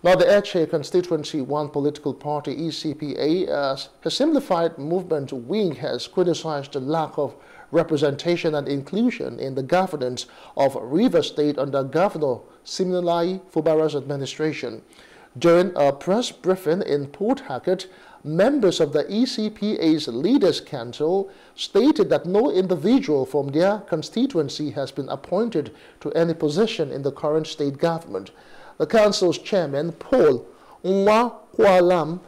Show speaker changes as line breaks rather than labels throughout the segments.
Now, the Etche Constituency One political party, ECPA, as a simplified movement wing, has criticized the lack of representation and inclusion in the governance of Rivers State under Governor Siminalayi Fubara's administration. During a press briefing in Port Harcourt, members of the ECPA's Leaders Council stated that no individual from their constituency has been appointed to any position in the current state government the council's chairman, Paul Nwa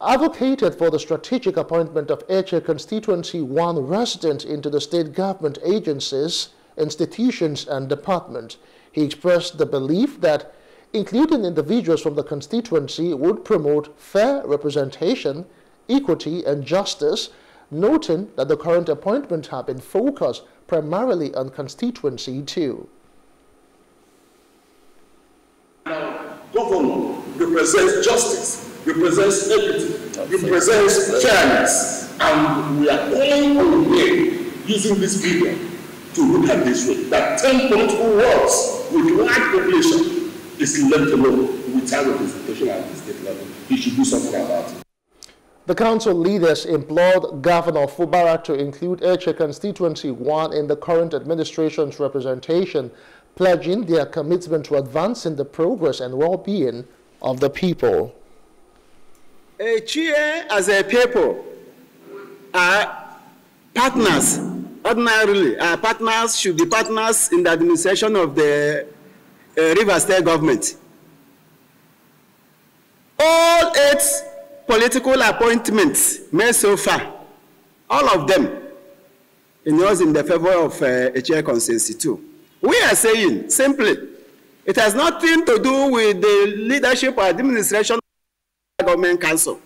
advocated for the strategic appointment of Etche Constituency 1 residents into the state government agencies, institutions, and departments. He expressed the belief that including individuals from the constituency would promote fair representation, equity, and justice, noting that the current appointments have been focused primarily on constituency 2.
Governor represents justice, represents equity, represents fairness. And we are all away using this video to look at this way that 10 political wards with large population is left alone without representation at the state level. He should do something about it.
The council leaders implored Governor Fubara to include Etche Constituency 1 in the current administration's representation pledging their commitment to advancing the progress and well-being of the people.
Etche as a people are partners. Ordinarily, our partners should be partners in the administration of the uh, River State government. All eight political appointments made so far, all of them, it was in the favor of uh, Etche consensus too. We are saying simply, it has nothing to do with the leadership or administration of the government council.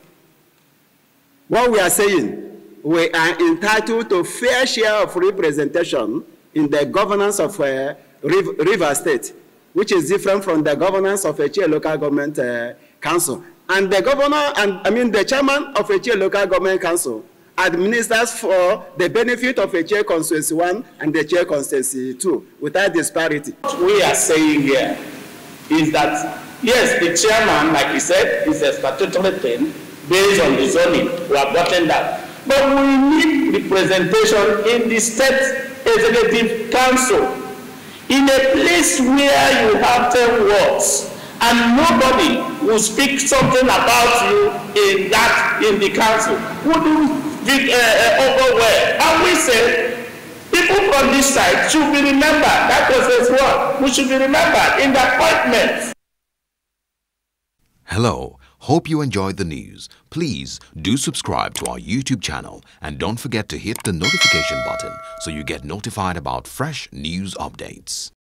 What we are saying, we are entitled to fair share of representation in the governance of uh, River State, which is different from the governance of Etche local government uh, council. And the governor, and I mean the chairman of Etche local government council administers for the benefit of a chair constituency one and the chair constituency two without disparity.
What we are saying here is that yes, the chairman, like he said, is a statutory thing based on the zoning. We have gotten that. But we need representation in the state executive council. In a place where you have 10 wards and nobody will speak something about you in that in the council. Wouldn't uh, uh. And we people from this side should be remembered. That was as well. We should be remembered in the.
Hello. Hope you enjoyed the news. Please do subscribe to our YouTube channel and don't forget to hit the notification button so you get notified about fresh news updates.